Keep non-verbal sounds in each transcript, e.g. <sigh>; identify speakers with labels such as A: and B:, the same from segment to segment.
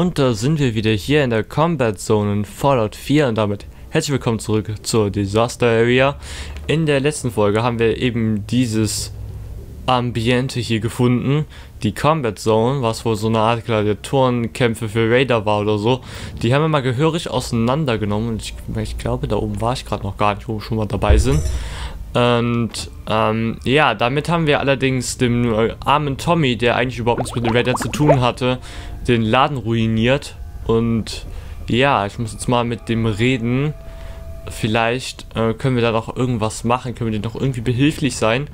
A: Und da sind wir wieder hier in der Combat Zone in Fallout 4 und damit herzlich willkommen zurück zur Disaster Area. In der letzten Folge haben wir eben dieses Ambiente hier gefunden, die Combat Zone, was wohl so eine Art Gladiatorenkämpfe für Raider war oder so. Die haben wir mal gehörig auseinandergenommen und ich, ich glaube, da oben war ich gerade noch gar nicht, wo wir schon mal dabei sind. Und ähm, ja, damit haben wir allerdings dem äh, armen Tommy, der eigentlich überhaupt nichts mit den Raidern zu tun hatte, den Laden ruiniert. Und ja, ich muss jetzt mal mit dem reden. Vielleicht äh, können wir da noch irgendwas machen, können wir dem noch irgendwie behilflich sein.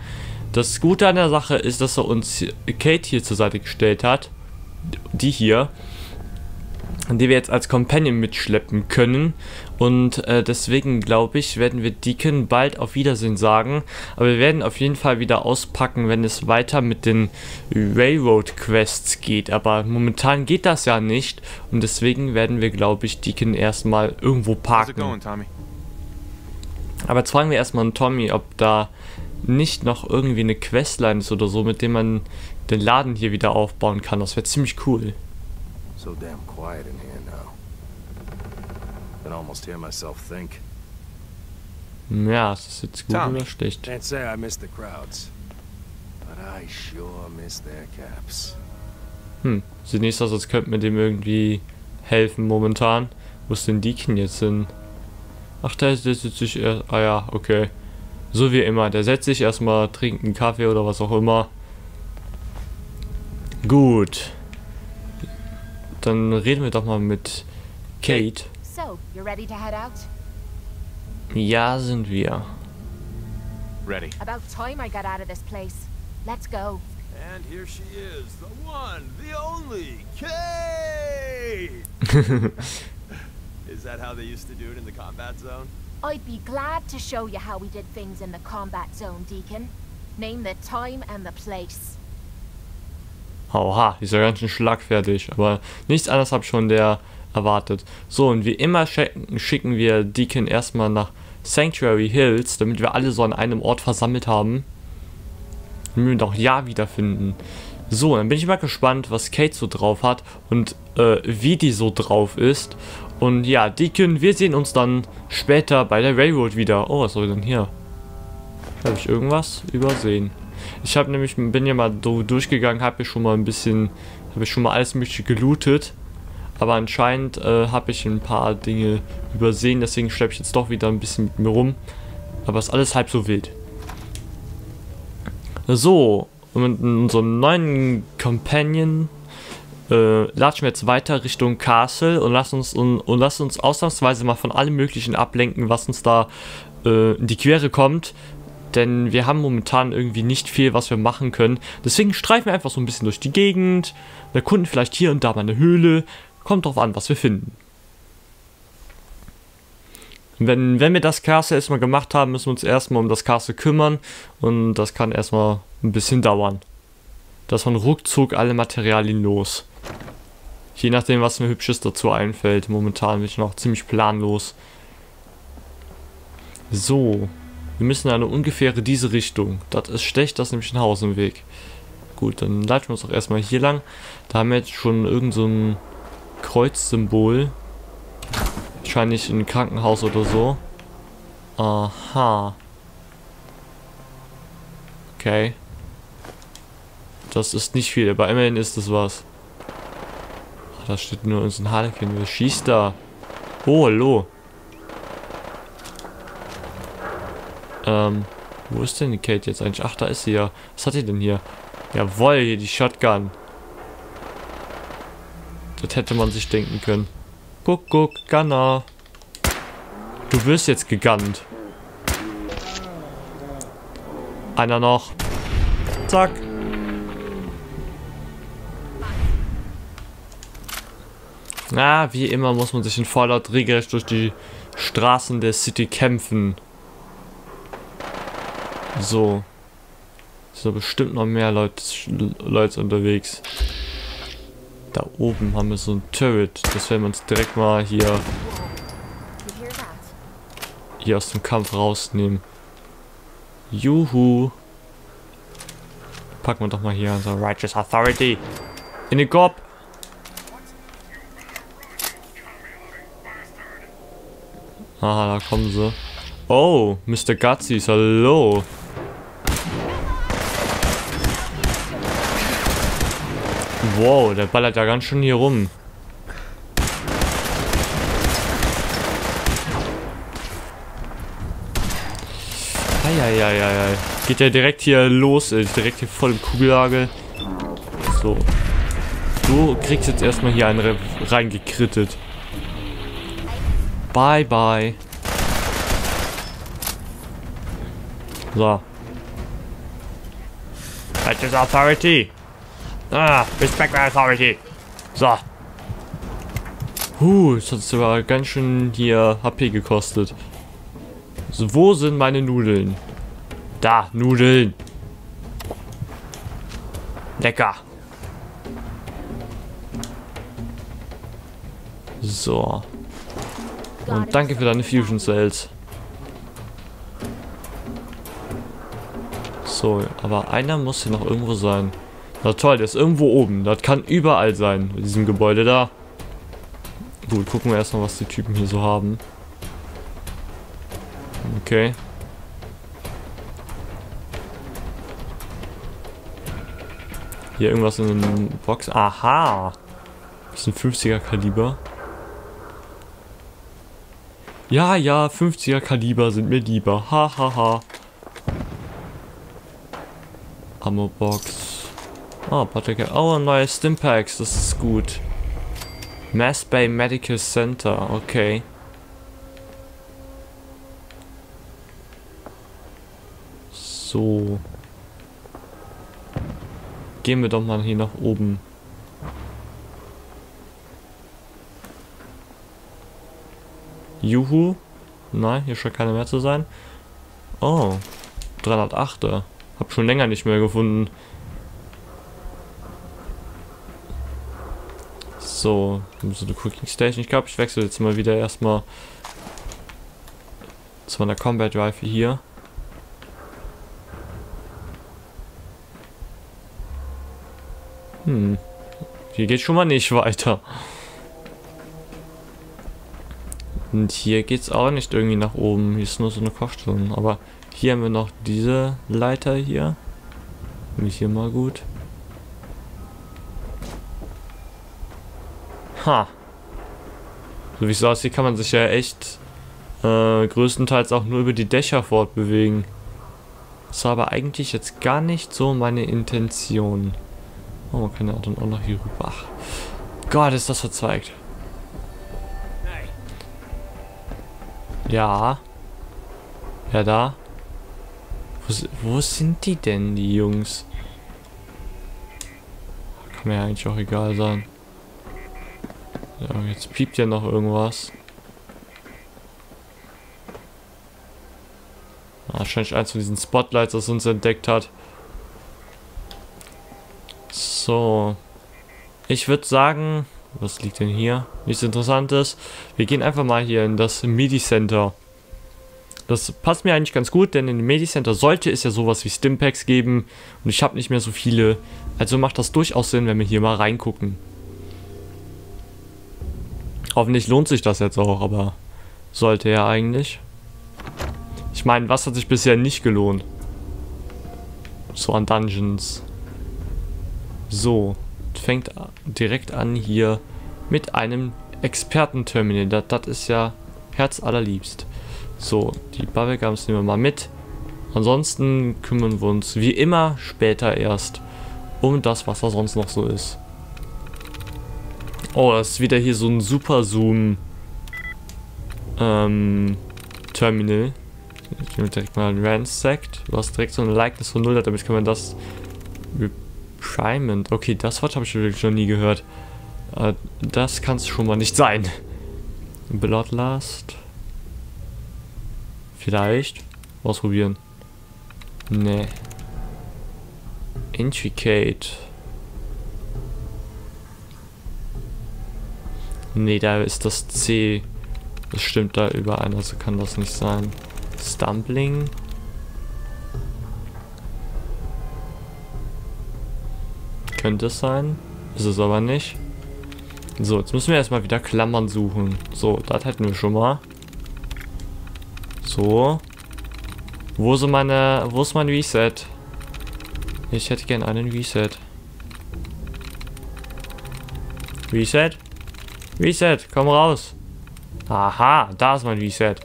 A: Das Gute an der Sache ist, dass er uns Kate hier zur Seite gestellt hat. Die hier die wir jetzt als Companion mitschleppen können. Und äh, deswegen glaube ich, werden wir Deacon bald auf Wiedersehen sagen. Aber wir werden auf jeden Fall wieder auspacken, wenn es weiter mit den Railroad Quests geht. Aber momentan geht das ja nicht. Und deswegen werden wir, glaube ich, Deacon erstmal irgendwo parken. Going, Aber jetzt fragen wir erstmal einen Tommy, ob da nicht noch irgendwie eine Questline ist oder so, mit dem man den Laden hier wieder aufbauen kann. Das wäre ziemlich cool. So damn quiet in here now. Can almost hear myself think. Ja, es ist jetzt gut Tommy, oder schlecht? Can't say I miss the crowds, but I sure miss their caps. Hm, sieht nicht aus, als könnten wir dem irgendwie helfen momentan. Wo ist denn Deacon jetzt hin? Ach, der, sitzt sich erst. Ah ja, okay. So wie immer. Der setzt sich erstmal, trinkt einen Kaffee oder was auch immer. Gut. Dann reden wir doch mal mit Kate. So, you're ready to head out? Ja, sind wir. Ready. About time I got out of this place. Let's go. And here she is, the one, the only, Kate! <laughs> is that how they used to do it in the combat zone? I'd be glad to show you how we did things in the combat zone, Deacon. Name the time and the place. Oha, ist ja ganz schön schlagfertig. Aber nichts anderes habe schon der erwartet. So, und wie immer schicken wir Deacon erstmal nach Sanctuary Hills, damit wir alle so an einem Ort versammelt haben. Und wir noch Ja wiederfinden. So, dann bin ich mal gespannt, was Kate so drauf hat und äh, wie die so drauf ist. Und ja, Deacon, wir sehen uns dann später bei der Railroad wieder. Oh, was soll denn hier? Habe ich irgendwas übersehen? Ich habe nämlich, bin ja mal durchgegangen, habe ich schon mal ein bisschen, habe ich schon mal alles mögliche gelootet. Aber anscheinend äh, habe ich ein paar Dinge übersehen, deswegen schleppe ich jetzt doch wieder ein bisschen mit mir rum. Aber ist alles halb so wild. So, und mit unserem neuen Companion äh, latschen wir jetzt weiter Richtung Castle und lassen uns und, und lassen uns ausnahmsweise mal von allem möglichen ablenken, was uns da äh, in die Quere kommt denn wir haben momentan irgendwie nicht viel, was wir machen können. Deswegen streifen wir einfach so ein bisschen durch die Gegend, erkunden vielleicht hier und da mal eine Höhle. Kommt drauf an, was wir finden. Wenn, wenn wir das Castle erstmal gemacht haben, müssen wir uns erstmal um das Castle kümmern und das kann erstmal ein bisschen dauern. Das von ruckzuck alle Materialien los. Je nachdem, was mir Hübsches dazu einfällt. Momentan bin ich noch ziemlich planlos. So. Wir müssen in eine ungefähre diese Richtung. Das ist schlecht, das ist nämlich ein Haus im Weg. Gut, dann leiten wir uns doch erstmal hier lang. Da haben wir jetzt schon irgend so Kreuzsymbol. Wahrscheinlich ein Krankenhaus oder so. Aha. Okay. Das ist nicht viel, aber immerhin ist das was. Ach, da steht nur uns ein Harlequin. Wer schießt da? Oh, hallo. Ähm, wo ist denn die Kate jetzt eigentlich? Ach, da ist sie ja. Was hat die denn hier? Jawoll, hier die Shotgun. Das hätte man sich denken können. Guck, guck, Gunner. Du wirst jetzt gegannt. Einer noch. Zack. Na, wie immer muss man sich in Fallout regelrecht durch die Straßen der City kämpfen. So. Sind bestimmt noch mehr Leute, Leute unterwegs. Da oben haben wir so ein Turret. Das werden wir uns direkt mal hier, hier aus dem Kampf rausnehmen. Juhu. Packen wir doch mal hier unsere Righteous Authority in den Korb. Aha, da kommen sie. Oh, Mr. Gazis, hallo. Wow, der ballert ja ganz schön hier rum. Eieieiei. Geht ja direkt hier los, äh, direkt hier voll im Kugellage. So. Du kriegst jetzt erstmal hier einen reingekrittet. Bye, bye. So. That is authority. Ah, respect my authority. So. Huh, das hat aber ganz schön hier HP gekostet. So, wo sind meine Nudeln? Da, Nudeln. Lecker. So. Und danke für deine Fusion Cells. So, aber einer muss hier noch irgendwo sein. Na toll, der ist irgendwo oben. Das kann überall sein, in diesem Gebäude da. Gut, gucken wir erstmal, was die Typen hier so haben. Okay. Hier irgendwas in den Box. Aha! Das ist ein 50er Kaliber. Ja, ja, 50er Kaliber sind mir lieber. Hahaha. Ha, ha. Ammo Box. Oh, Patrick. Oh, neue Stimpaks. Das ist gut. Mass Bay Medical Center. Okay. So. Gehen wir doch mal hier nach oben. Juhu. Nein, hier scheint keine mehr zu sein. Oh. 308er. Hab schon länger nicht mehr gefunden. So, so eine Cooking Station. Ich glaube, ich wechsle jetzt mal wieder erstmal zu meiner Combat Rifle hier. Hm. Hier geht schon mal nicht weiter. Und hier geht es auch nicht irgendwie nach oben. Hier ist nur so eine Kochstation. Aber hier haben wir noch diese Leiter hier. Finde ich hier mal gut. Ha. So wie es aussieht, kann man sich ja echt äh, größtenteils auch nur über die Dächer fortbewegen. Das war aber eigentlich jetzt gar nicht so meine Intention. Oh, man kann ja dann auch noch hier rüber. Ach, Gott, ist das verzweigt. Ja. Ja, da. Wo, wo sind die denn, die Jungs? Kann mir eigentlich auch egal sein. Ja, jetzt piept ja noch irgendwas. Wahrscheinlich eins von diesen Spotlights, das uns entdeckt hat. So. Ich würde sagen, was liegt denn hier? Nichts Interessantes. Wir gehen einfach mal hier in das MIDI-Center. Das passt mir eigentlich ganz gut, denn in dem MIDI-Center sollte es ja sowas wie Stimpaks geben. Und ich habe nicht mehr so viele. Also macht das durchaus Sinn, wenn wir hier mal reingucken. Hoffentlich lohnt sich das jetzt auch, aber sollte ja eigentlich. Ich meine, was hat sich bisher nicht gelohnt? So an Dungeons. So, fängt direkt an hier mit einem Expertenterminal. Das, das ist ja herzallerliebst. So, die Bubblegums nehmen wir mal mit. Ansonsten kümmern wir uns wie immer später erst um das, was da sonst noch so ist. Oh, das ist wieder hier so ein Super Zoom ähm, Terminal. Ich nehme direkt mal ransacked. Du hast direkt so ein Likeness von 0, damit kann man das Primant. Okay, das Wort habe ich wirklich noch nie gehört. Äh, das kann es schon mal nicht sein. Bloodlust. Vielleicht. Ausprobieren. Nee. Intricate. Nee, da ist das C. Das stimmt da überein, also kann das nicht sein. Stumbling. Könnte es sein. Ist es aber nicht. So, jetzt müssen wir erstmal wieder Klammern suchen. So, das hätten wir schon mal. So. Wo sind meine... Wo ist mein Reset? Ich hätte gern einen Reset. Reset? Reset, komm raus. Aha, da ist mein Reset.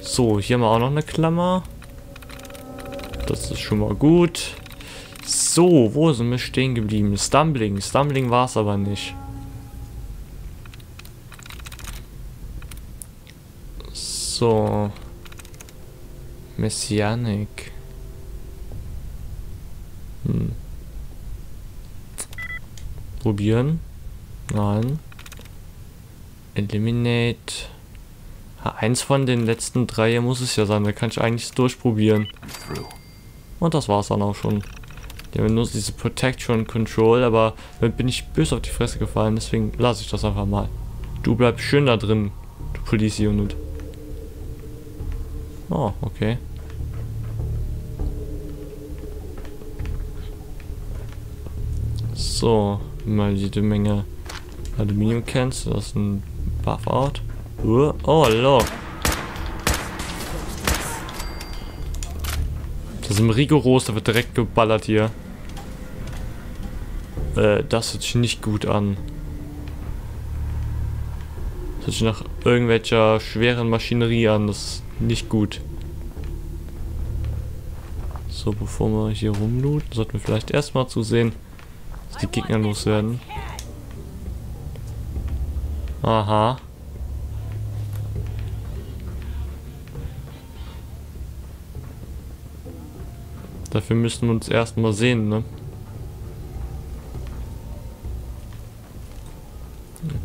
A: So, hier haben wir auch noch eine Klammer. Das ist schon mal gut. So, wo sind wir stehen geblieben? Stumbling. Stumbling war es aber nicht. So. Messianic. Hm. Probieren. Nein. Eliminate. Ja, eins von den letzten drei muss es ja sein. Da kann ich eigentlich durchprobieren. Und das war's dann auch schon. Die haben nur diese Protection Control, aber damit bin ich böse auf die Fresse gefallen, deswegen lasse ich das einfach mal. Du bleibst schön da drin, du Police Unit. Oh, okay. So, mal jede Menge Aluminium-Cans. Das ist ein Buff-Out. Oh, hallo. Das ist ein rigoros, da wird direkt geballert hier. Äh, das hört sich nicht gut an. Das hört sich nach irgendwelcher schweren Maschinerie an. Das ist nicht gut. So, bevor wir hier rumlooten, sollten wir vielleicht erstmal zusehen, die Gegner loswerden. Aha. Dafür müssen wir uns erstmal sehen, ne?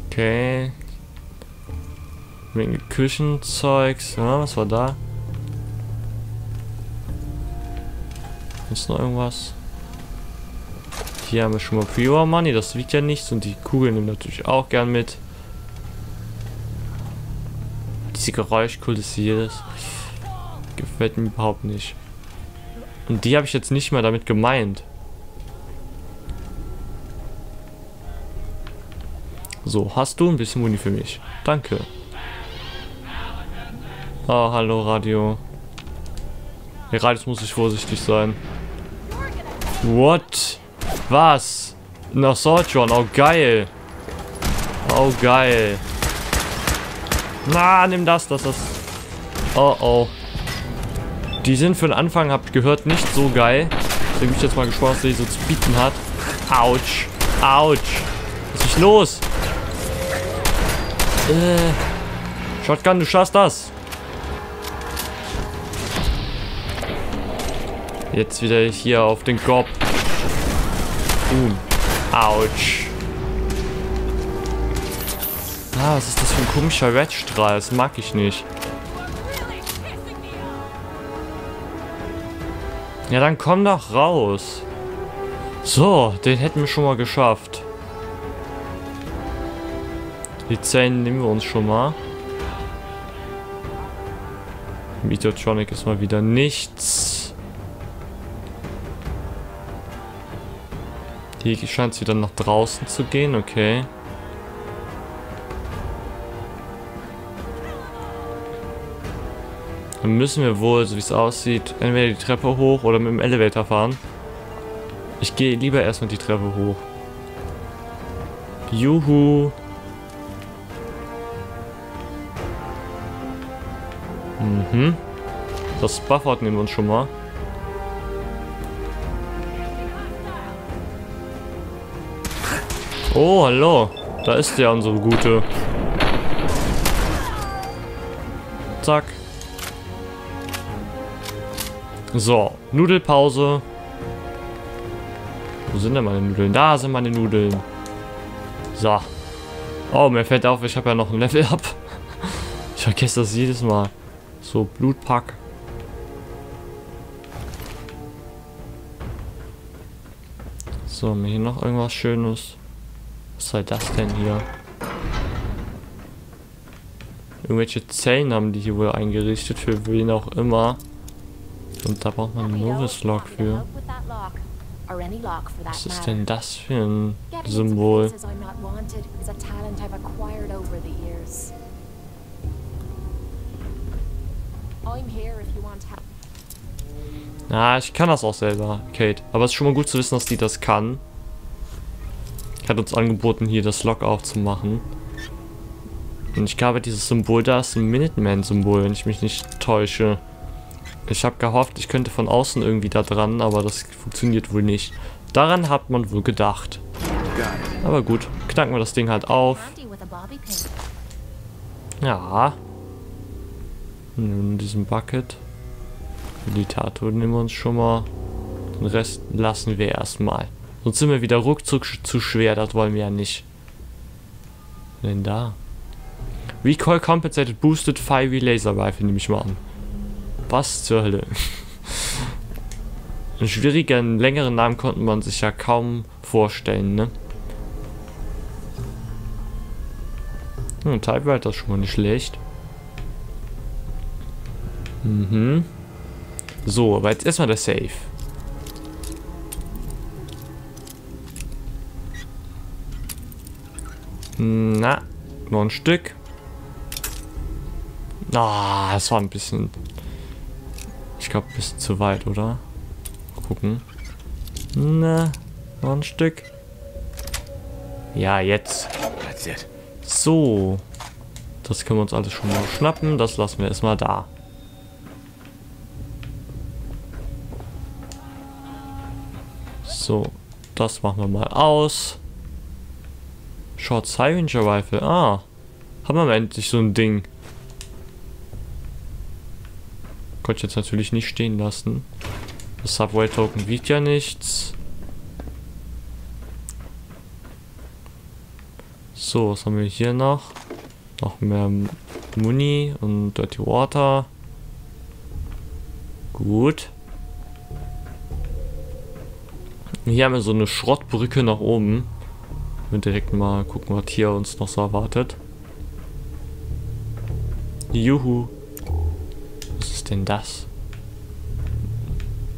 A: Okay. Menge Küchenzeugs. Ja, was war da? Ist noch irgendwas? Hier haben wir schon mal Pure Money. Das wiegt ja nichts. Und die Kugeln nehmen natürlich auch gern mit. Diese Geräuschkulisse hier. Das gefällt mir überhaupt nicht. Und die habe ich jetzt nicht mal damit gemeint. So, hast du ein bisschen Muni für mich? Danke. Oh, hallo Radio. Ja, Radius muss ich vorsichtig sein. What? Was? Assault Run. Oh, geil. Oh, geil. Na, nimm das, das ist... Oh, oh. Die sind für den Anfang, habt gehört, nicht so geil. Deswegen bin ich jetzt mal gespannt, was die so zu bieten hat. Autsch. Autsch. Was ist los? Äh. Shotgun, du schaffst das. Jetzt wieder hier auf den Kopf. Boom. Autsch. Ah, was ist das für ein komischer Red-Strahl? Das mag ich nicht. Ja, dann komm doch raus. So, den hätten wir schon mal geschafft. Die Zellen nehmen wir uns schon mal. Meteotronic ist mal wieder nichts. Hier scheint es wieder nach draußen zu gehen, okay. Dann müssen wir wohl, so wie es aussieht, entweder die Treppe hoch oder mit dem Elevator fahren. Ich gehe lieber erstmal die Treppe hoch. Juhu. Mhm. Das buffert nehmen wir uns schon mal. Oh, hallo. Da ist der unsere Gute. Zack. So, Nudelpause. Wo sind denn meine Nudeln? Da sind meine Nudeln. So. Oh, mir fällt auf, ich habe ja noch ein Level up. <laughs> Ich vergesse das jedes Mal. So, Blutpack. So, wir hier noch irgendwas Schönes? Was soll das denn hier? Irgendwelche Zellen haben die hier wohl eingerichtet, für wen auch immer. Und da braucht man einen Novus-Lock für. Was ist denn das für ein Symbol? Na, ich kann das auch selber, Kate. Aber es ist schon mal gut zu wissen, dass die das kann. Hat uns angeboten, hier das Lock aufzumachen. Und ich glaube, dieses Symbol da ist ein Minuteman-Symbol, wenn ich mich nicht täusche. Ich habe gehofft, ich könnte von außen irgendwie da dran, aber das funktioniert wohl nicht. Daran hat man wohl gedacht. Aber gut, knacken wir das Ding halt auf. Ja. Nehmen diesen Bucket. Meditator nehmen wir uns schon mal. Den Rest lassen wir erstmal. Sonst sind wir wieder ruckzuck zu schwer, das wollen wir ja nicht. Denn da? Recoil Compensated Boosted Fiery Laser Rifle nehme ich mal an. Was zur Hölle? <laughs> Einen schwierigen, längeren Namen konnte man sich ja kaum vorstellen, ne? Hm, Typewriter ist schon mal nicht schlecht. Mhm. So, aber jetzt erstmal der Safe. Na, noch ein Stück. Ah, das war ein bisschen. Ich glaube, ein bisschen zu weit, oder? Mal gucken. Na, noch ein Stück. Ja, jetzt. So. Das können wir uns alles schon mal schnappen. Das lassen wir erstmal da. So. Das machen wir mal aus. Short Silenger Rifle. Ah. Haben wir endlich so ein Ding. Konnte ich jetzt natürlich nicht stehen lassen. Das Subway Token wiegt ja nichts. So, was haben wir hier noch? Noch mehr Muni und Dirty Water. Gut. Hier haben wir so eine Schrottbrücke nach oben. Wir direkt mal gucken, was hier uns noch so erwartet. Juhu. Was ist denn das?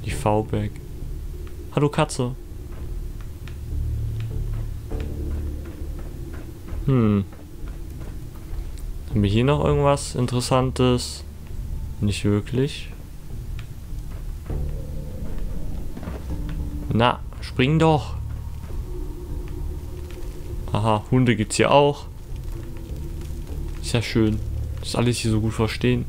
A: Die V-Bag. Hallo Katze. Hm. Haben wir hier noch irgendwas Interessantes? Nicht wirklich. Na, spring doch. Aha, Hunde gibt's hier auch. Ist ja schön. Das alles hier so gut verstehen.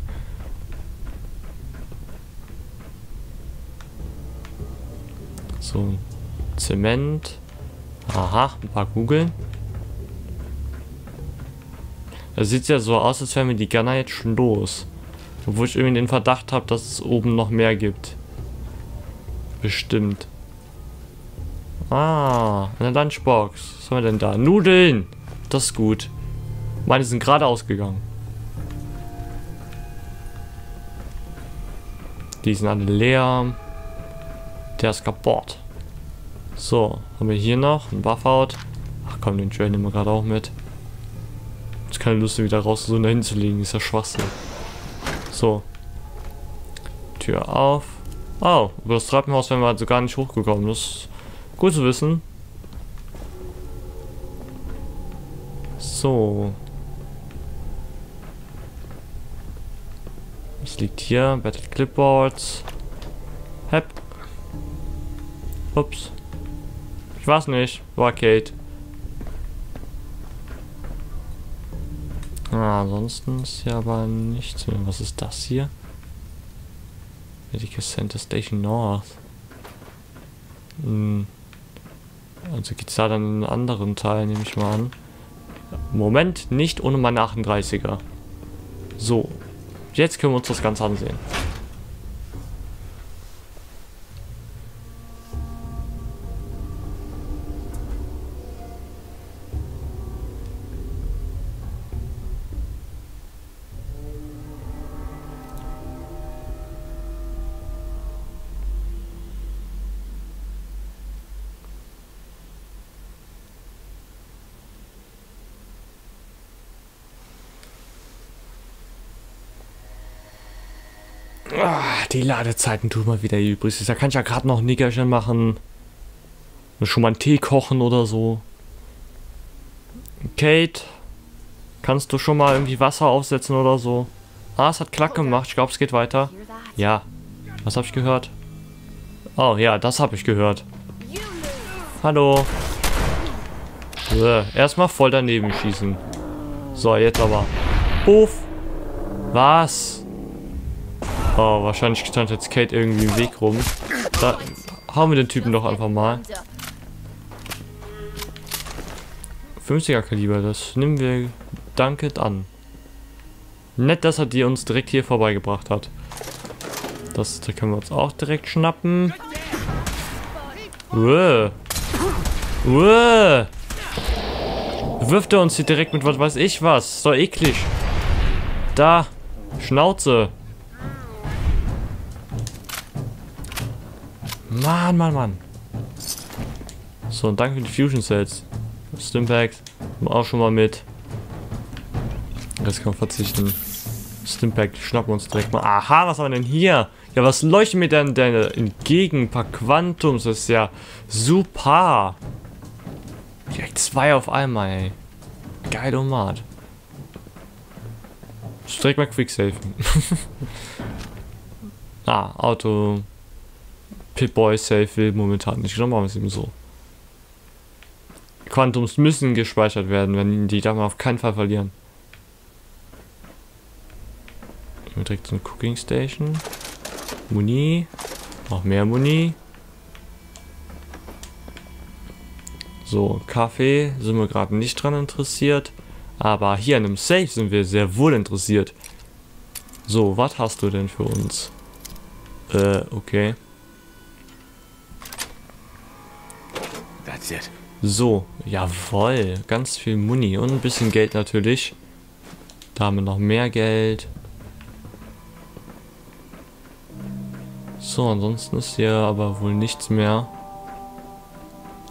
A: So, Zement. Aha, ein paar Kugeln. Das sieht ja so aus, als wären wir die Gunner jetzt schon los. Obwohl ich irgendwie den Verdacht habe, dass es oben noch mehr gibt. Bestimmt. Ah, eine Lunchbox. Was haben wir denn da? Nudeln! Das ist gut. Meine sind gerade ausgegangen. Die sind alle leer. Der ist kaputt. So, haben wir hier noch ein Buffout. Ach komm, den Trail nehmen wir gerade auch mit. Ist keine Lust, wieder raus so dahin zu legen. Ist ja Schwachsinn. So. Tür auf. Oh, über das Treppenhaus wären wir also gar nicht hochgekommen. Das gut zu wissen. So. Was liegt hier? Battle Clipboards. Hep. Ups. Ich weiß nicht. War Kate. Ah, ansonsten ist hier aber nichts mehr. Was ist das hier? Medical Center Station North. Hm. Also geht's da dann in einen anderen Teil, nehme ich mal an. Moment, nicht ohne meine 38er. So. Jetzt können wir uns das Ganze ansehen. Ah, die Ladezeiten tun mal wieder übrig. Da kann ich ja gerade noch ein Nickerchen machen. Schon mal einen Tee kochen oder so. Kate, kannst du schon mal irgendwie Wasser aufsetzen oder so? Ah, es hat Klack gemacht. Ich glaube, es geht weiter. Ja. Was habe ich gehört? Oh ja, das habe ich gehört. Hallo. So, erstmal voll daneben schießen. So, jetzt aber. Puff. Was? Oh, wahrscheinlich stand jetzt Kate irgendwie im Weg rum. Da hauen wir den Typen doch einfach mal.
B: Arms up.
A: 50er Kaliber, das nehmen wir dankend an. Nett, dass er die uns direkt hier vorbeigebracht hat. Das da können wir uns auch direkt schnappen. Uäh. Uäh. Wirft er uns hier direkt mit was weiß ich was. Doch eklig. Da. Schnauze. Mann, Mann, Mann. So, und danke für die Fusion Cells. Stimpacks. Auch schon mal mit. Jetzt kann man verzichten. Stimpack, schnappen wir uns direkt mal. Aha, was haben wir denn hier? Ja, was leuchtet mir denn, denn entgegen? Ein paar Quantums, das ist ja super. Direkt zwei auf einmal, ey. Geil und mad. Direkt mal Quicksafen. <laughs> ah, Auto. Pip-Boy Safe will momentan nicht. Dann machen wir es eben so. Quantums müssen gespeichert werden, wenn die darf man auf keinen Fall verlieren. Direkt zum Cooking Station. Muni. Noch mehr Muni. So, Kaffee sind wir gerade nicht dran interessiert. Aber hier an einem Safe sind wir sehr wohl interessiert. So, was hast du denn für uns? Äh, okay.
C: It.
A: So, jawoll. Ganz viel Muni und ein bisschen Geld natürlich. Da haben wir noch mehr Geld. So, ansonsten ist hier aber wohl nichts mehr.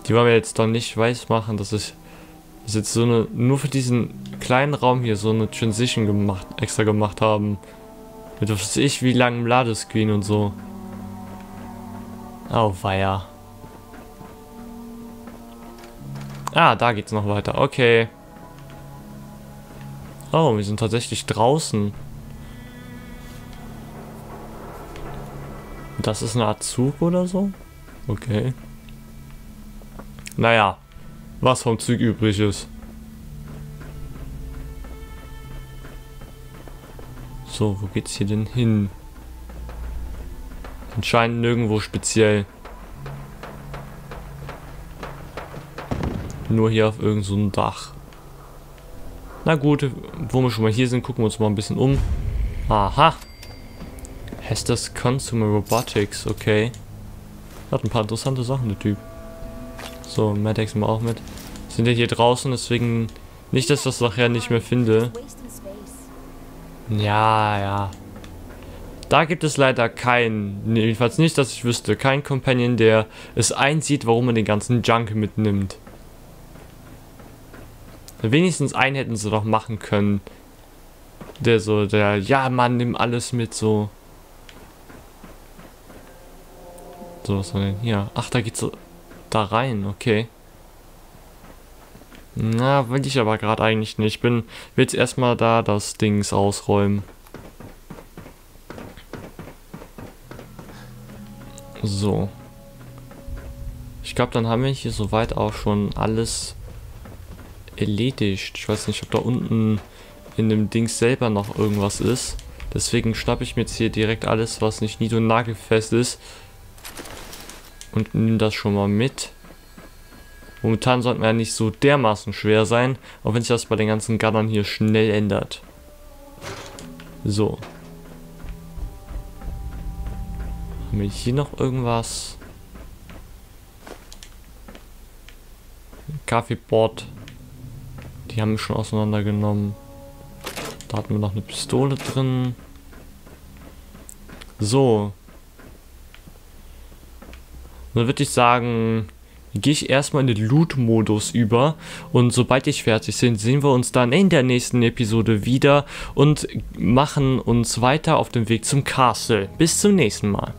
A: Die wollen wir jetzt doch nicht weiß machen, dass es dass jetzt so eine nur für diesen kleinen Raum hier so eine Transition gemacht extra gemacht haben. Mit was weiß ich wie langem Ladescreen und so. Oh Ah, da geht's noch weiter. Okay. Oh, wir sind tatsächlich draußen. Das ist eine Art Zug oder so? Okay. Naja, was vom Zug übrig ist. So, wo geht's hier denn hin? Anscheinend nirgendwo speziell. Nur hier auf irgendeinem so Dach. Na gut, wo wir schon mal hier sind, gucken wir uns mal ein bisschen um. Aha. Hester's Consumer Robotics, okay. Hat ein paar interessante Sachen, der Typ. So, Maddox mal auch mit. Sind ja hier draußen, deswegen nicht, dass ich das nachher nicht mehr finde. Ja, ja. Da gibt es leider keinen, jedenfalls nicht, dass ich wüsste, kein Companion, der es einsieht, warum man den ganzen Junk mitnimmt. Wenigstens einen hätten sie doch machen können. Der so, der, ja Mann, nimm alles mit, so. So, was war denn hier? Ach, da geht's da rein, okay. Na, will ich aber gerade eigentlich nicht. Ich bin, will jetzt erstmal da das Dings ausräumen. So. Ich glaube, dann haben wir hier soweit auch schon alles erledigt. Ich weiß nicht, ob da unten in dem Dings selber noch irgendwas ist. Deswegen schnappe ich mir jetzt hier direkt alles, was nicht nied- und nagelfest ist. Und nehme das schon mal mit. Momentan sollten wir ja nicht so dermaßen schwer sein, auch wenn sich das bei den ganzen Gunnern hier schnell ändert. So. Haben wir hier noch irgendwas? Kaffeeboard. Die haben wir schon auseinandergenommen. Da hatten wir noch eine Pistole drin. So. Dann würde ich sagen, gehe ich erstmal in den Loot-Modus über und sobald ich fertig bin, sehen wir uns dann in der nächsten Episode wieder und machen uns weiter auf dem Weg zum Castle. Bis zum nächsten Mal.